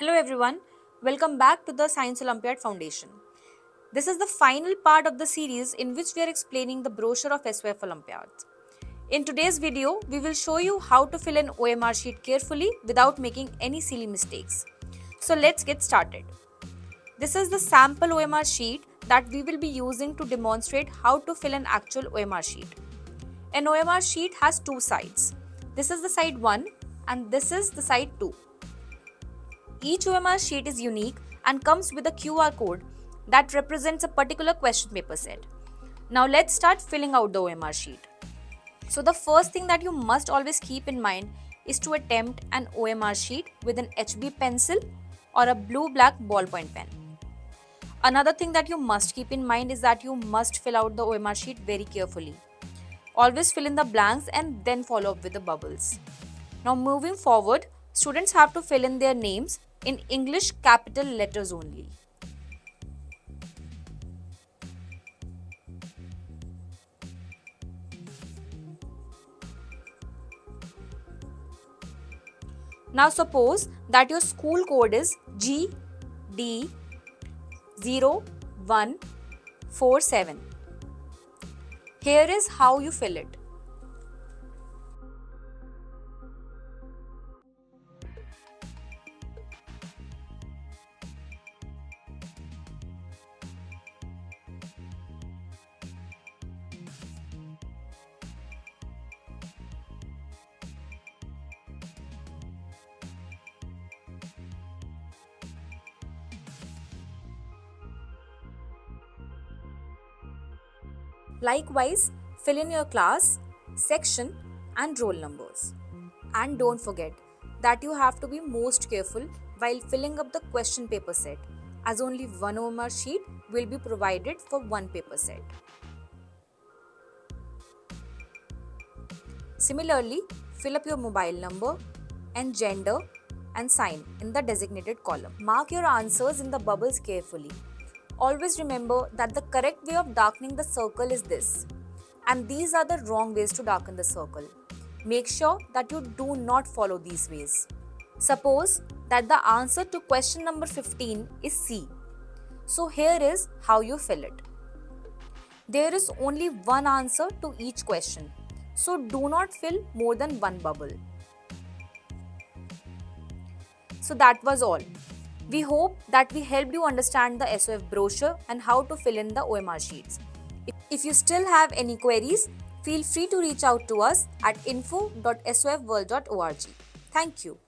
Hello everyone, welcome back to the Science Olympiad Foundation. This is the final part of the series in which we are explaining the brochure of SOF Olympiads. In today's video, we will show you how to fill an OMR sheet carefully without making any silly mistakes. So let's get started. This is the sample OMR sheet that we will be using to demonstrate how to fill an actual OMR sheet. An OMR sheet has two sides. This is the side 1 and this is the side 2. Each OMR sheet is unique and comes with a QR code that represents a particular question paper set. Now let's start filling out the OMR sheet. So the first thing that you must always keep in mind is to attempt an OMR sheet with an HB pencil or a blue-black ballpoint pen. Another thing that you must keep in mind is that you must fill out the OMR sheet very carefully. Always fill in the blanks and then follow up with the bubbles. Now moving forward, students have to fill in their names in English capital letters only. Now suppose that your school code is GD0147. Here is how you fill it. Likewise, fill in your class, section and roll numbers. And don't forget that you have to be most careful while filling up the question paper set as only one OMR sheet will be provided for one paper set. Similarly, fill up your mobile number and gender and sign in the designated column. Mark your answers in the bubbles carefully Always remember that the correct way of darkening the circle is this, and these are the wrong ways to darken the circle. Make sure that you do not follow these ways. Suppose that the answer to question number 15 is C. So here is how you fill it. There is only one answer to each question. So do not fill more than one bubble. So that was all. We hope that we helped you understand the SOF brochure and how to fill in the OMR sheets. If you still have any queries, feel free to reach out to us at info.sofworld.org. Thank you.